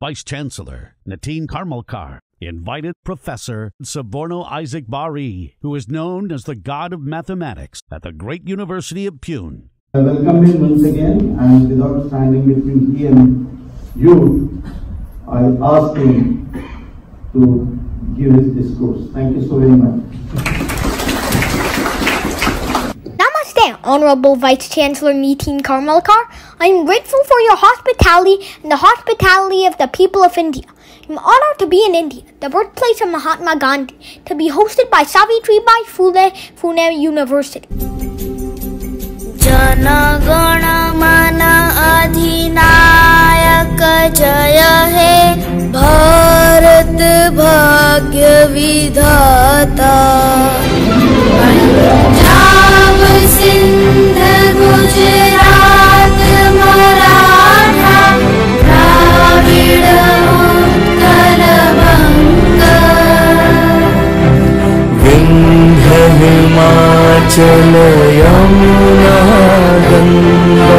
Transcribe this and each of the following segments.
Vice Chancellor Nitin Karmalkar invited Professor Suborno Isaac Bari, who is known as the god of mathematics at the great University of Pune. I welcome him once again and without standing between he and you, I ask him to give his discourse. Thank you so very much. Honorable Vice Chancellor Nitin Karmalkar. I am grateful for your hospitality and the hospitality of the people of India. I am honored to be in India, the birthplace of Mahatma Gandhi, to be hosted by Savitribai Phule Pune University. Janagana Mana Adhinayak Jaya Bharat Bhagya Vidha Ganga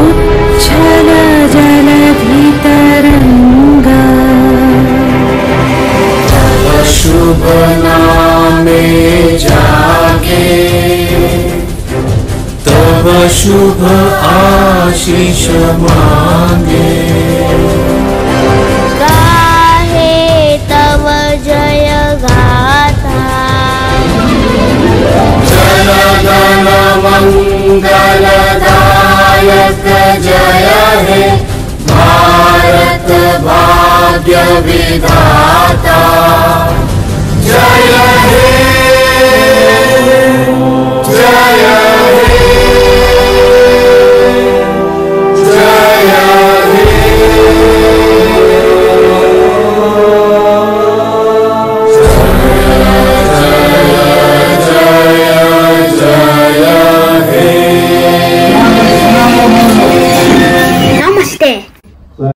उच्छल जलधितरङ्गा शुभ नामे जागे। तव शुभ आशीष मांगे मङ्गलदायक जय हे। भारत भाग्य विधाता